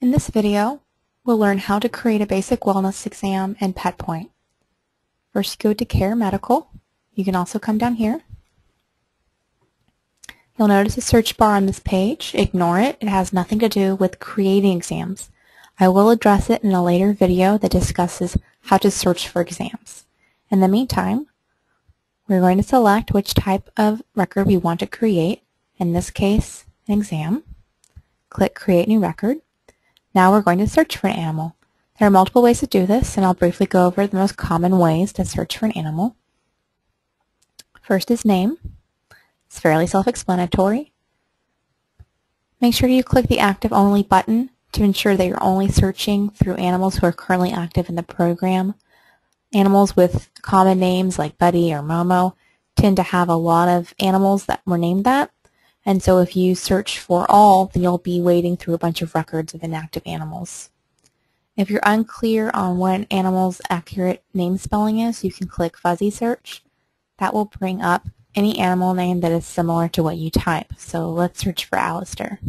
In this video, we'll learn how to create a basic wellness exam in PetPoint. First, go to Care Medical. You can also come down here. You'll notice a search bar on this page. Ignore it. It has nothing to do with creating exams. I will address it in a later video that discusses how to search for exams. In the meantime, we're going to select which type of record we want to create. In this case, an exam. Click Create New Record. Now we're going to search for an animal. There are multiple ways to do this, and I'll briefly go over the most common ways to search for an animal. First is name. It's fairly self-explanatory. Make sure you click the Active Only button to ensure that you're only searching through animals who are currently active in the program. Animals with common names like Buddy or Momo tend to have a lot of animals that were named that. And so if you search for all, then you'll be wading through a bunch of records of inactive animals. If you're unclear on what an animal's accurate name spelling is, you can click Fuzzy Search. That will bring up any animal name that is similar to what you type. So let's search for Alistair.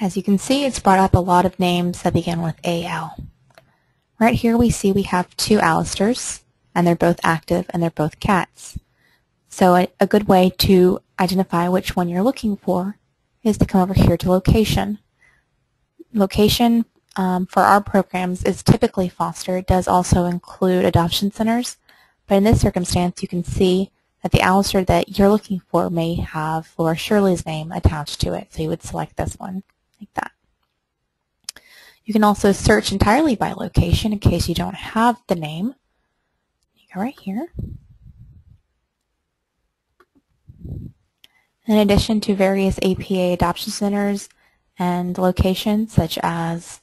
As you can see, it's brought up a lot of names that begin with AL. Right here we see we have two Alistairs, and they're both active and they're both cats. So a, a good way to identify which one you're looking for is to come over here to location. Location um, for our programs is typically foster. It does also include adoption centers, but in this circumstance you can see that the Alistair that you're looking for may have Laura Shirley's name attached to it, so you would select this one like that. You can also search entirely by location in case you don't have the name. Go right here. In addition to various APA adoption centers and locations such as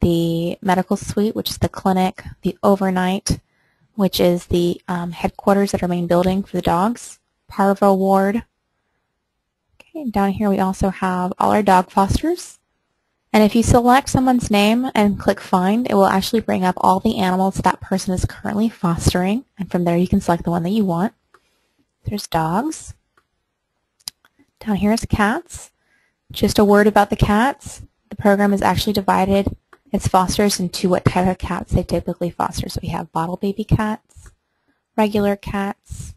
the medical suite, which is the clinic, the overnight, which is the um, headquarters at our main building for the dogs, Parvo Ward, Okay, down here we also have all our dog fosters. And if you select someone's name and click Find, it will actually bring up all the animals that person is currently fostering. And from there you can select the one that you want. There's dogs. Down here is cats. Just a word about the cats. The program is actually divided its fosters into what type of cats they typically foster. So we have bottle baby cats, regular cats,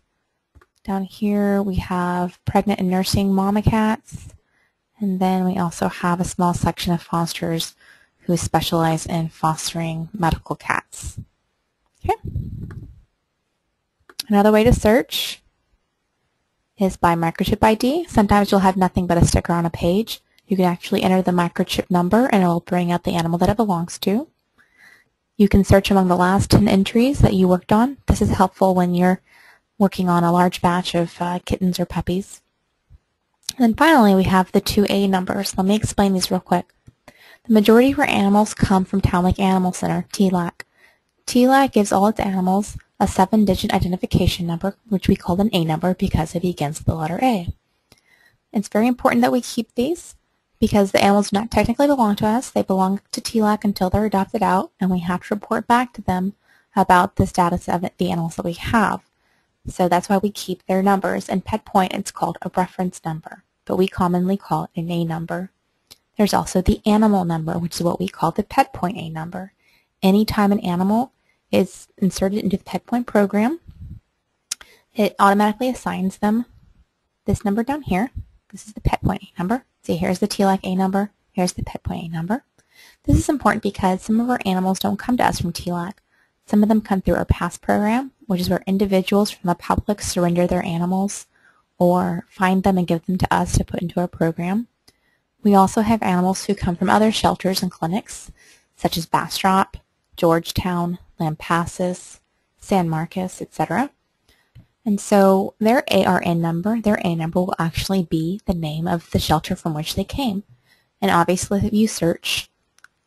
down here we have pregnant and nursing mama cats. And then we also have a small section of fosters who specialize in fostering medical cats. Okay. Another way to search is by microchip ID. Sometimes you'll have nothing but a sticker on a page. You can actually enter the microchip number and it will bring up the animal that it belongs to. You can search among the last 10 entries that you worked on. This is helpful when you're working on a large batch of uh, kittens or puppies. And then finally, we have the 2A numbers. Let me explain these real quick. The majority of our animals come from Town Lake Animal Center, TLAC. TLAC gives all its animals a seven-digit identification number, which we call an A number because it begins with the letter A. It's very important that we keep these because the animals do not technically belong to us. They belong to TLAC until they're adopted out, and we have to report back to them about the status of the animals that we have. So that's why we keep their numbers. In PetPoint, it's called a reference number, but we commonly call it an A number. There's also the animal number, which is what we call the PetPoint A number. Anytime an animal is inserted into the PetPoint program, it automatically assigns them this number down here. This is the PetPoint A number. See, here's the TLAC A number. Here's the PetPoint A number. This is important because some of our animals don't come to us from TLAC. Some of them come through our PASS program, which is where individuals from the public surrender their animals or find them and give them to us to put into our program. We also have animals who come from other shelters and clinics, such as Bastrop, Georgetown, Lampasas, San Marcos, etc. And so their ARN number, their A number will actually be the name of the shelter from which they came. And obviously if you search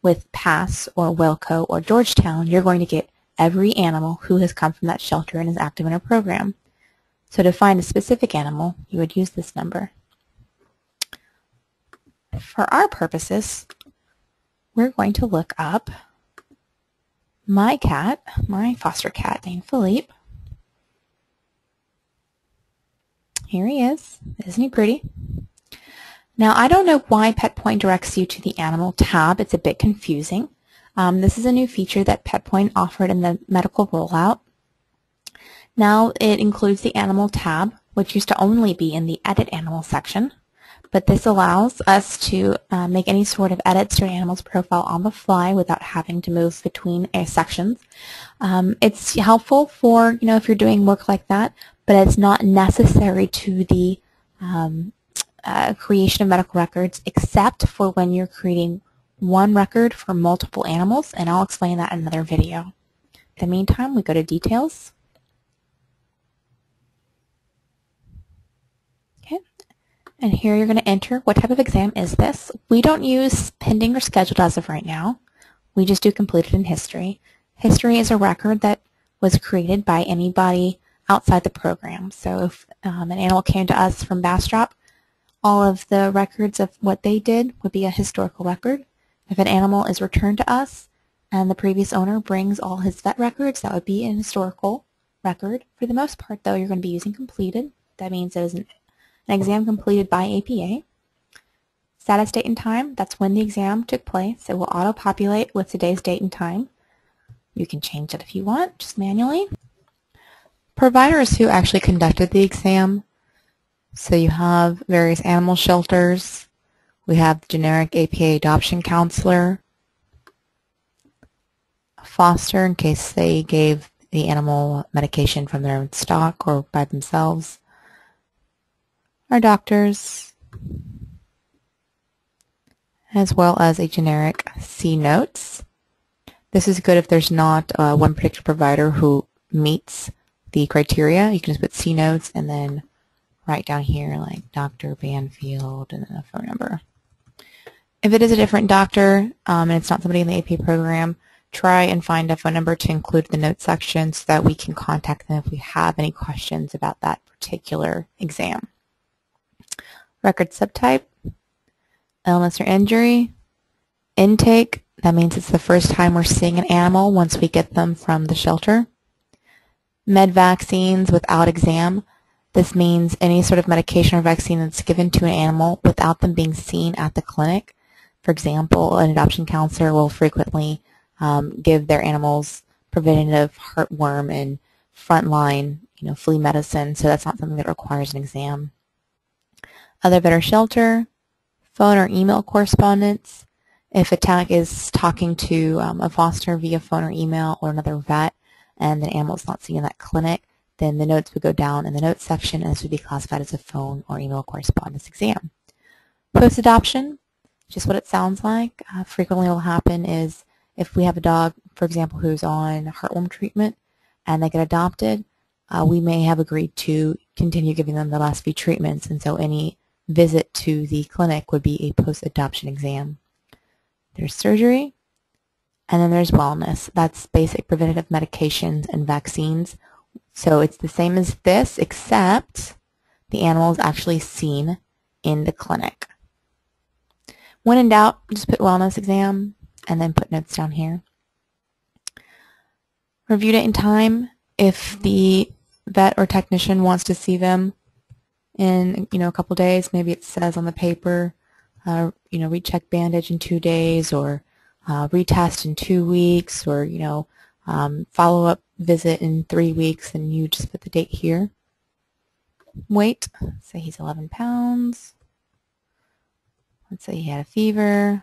with PASS or Wilco or Georgetown, you're going to get every animal who has come from that shelter and is active in our program. So to find a specific animal, you would use this number. For our purposes, we're going to look up my cat, my foster cat named Philippe. Here he is. Isn't he pretty? Now, I don't know why PetPoint directs you to the Animal tab. It's a bit confusing. Um, this is a new feature that PetPoint offered in the medical rollout. Now it includes the Animal tab, which used to only be in the Edit Animal section, but this allows us to uh, make any sort of edits to an animal's profile on the fly without having to move between sections. Um, it's helpful for, you know, if you're doing work like that, but it's not necessary to the um, uh, creation of medical records except for when you're creating one record for multiple animals, and I'll explain that in another video. In the meantime, we go to details. Okay, and here you're going to enter what type of exam is this. We don't use pending or scheduled as of right now. We just do completed in history. History is a record that was created by anybody outside the program. So if um, an animal came to us from Bastrop, all of the records of what they did would be a historical record. If an animal is returned to us and the previous owner brings all his vet records, that would be an historical record. For the most part, though, you're going to be using completed. That means it is an, an exam completed by APA. Status date and time, that's when the exam took place. It will auto-populate with today's date and time. You can change it if you want, just manually. Providers who actually conducted the exam. So you have various animal shelters, we have the generic APA adoption counselor, foster in case they gave the animal medication from their own stock or by themselves, our doctors, as well as a generic C notes. This is good if there's not uh, one particular provider who meets the criteria. You can just put C notes and then write down here like Dr. Banfield and then a phone number. If it is a different doctor um, and it's not somebody in the AP program, try and find a phone number to include the notes section so that we can contact them if we have any questions about that particular exam. Record subtype, illness or injury, intake, that means it's the first time we're seeing an animal once we get them from the shelter. Med vaccines without exam, this means any sort of medication or vaccine that's given to an animal without them being seen at the clinic for example, an adoption counselor will frequently um, give their animals preventative heartworm and frontline, you know, flea medicine, so that's not something that requires an exam. Other vet or shelter, phone or email correspondence. If a tech is talking to um, a foster via phone or email or another vet and the animal is not seen in that clinic, then the notes would go down in the notes section and this would be classified as a phone or email correspondence exam. Post-adoption, just what it sounds like. Uh, frequently will happen is if we have a dog, for example, who's on heartworm treatment and they get adopted, uh, we may have agreed to continue giving them the last few treatments, and so any visit to the clinic would be a post-adoption exam. There's surgery, and then there's wellness. That's basic preventative medications and vaccines. So it's the same as this, except the animal is actually seen in the clinic. When in doubt, just put wellness exam and then put notes down here. Review date and time. If the vet or technician wants to see them in you know a couple days, maybe it says on the paper, uh, you know, recheck bandage in two days or uh, retest in two weeks or you know um, follow-up visit in three weeks and you just put the date here. Weight, say he's 11 pounds. Let's say he had a fever.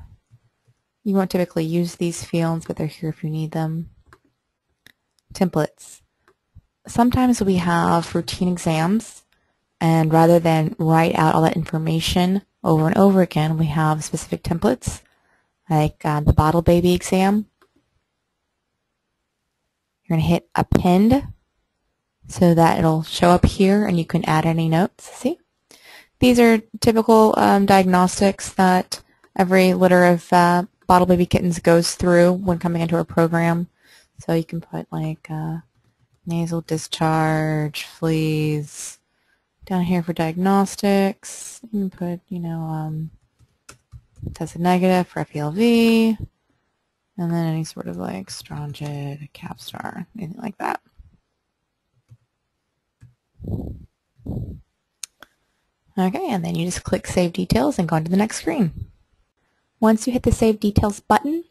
You won't typically use these fields, but they're here if you need them. Templates. Sometimes we have routine exams, and rather than write out all that information over and over again, we have specific templates, like uh, the bottle baby exam. You're going to hit append so that it'll show up here and you can add any notes. See? These are typical um, diagnostics that every litter of uh, bottle baby kittens goes through when coming into a program. So you can put like uh, nasal discharge, fleas, down here for diagnostics. You can put, you know, um, tested negative for FELV, and then any sort of like Strongyne, Capstar, anything like that. Okay, and then you just click Save Details and go on to the next screen. Once you hit the Save Details button,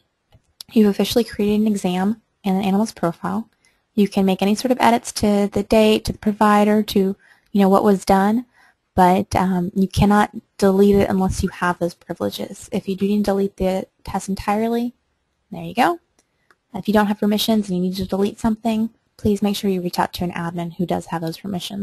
you've officially created an exam and an animal's profile. You can make any sort of edits to the date, to the provider, to you know what was done, but um, you cannot delete it unless you have those privileges. If you do need to delete the test entirely, there you go. If you don't have permissions and you need to delete something, please make sure you reach out to an admin who does have those permissions.